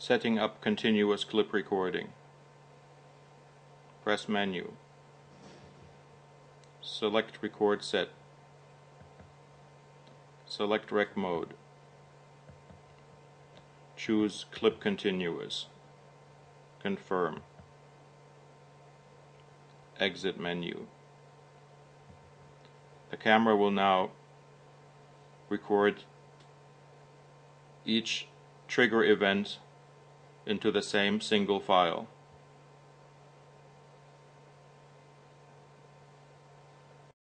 Setting up continuous clip recording. Press menu. Select record set. Select rec mode. Choose clip continuous. Confirm. Exit menu. The camera will now record each trigger event into the same single file.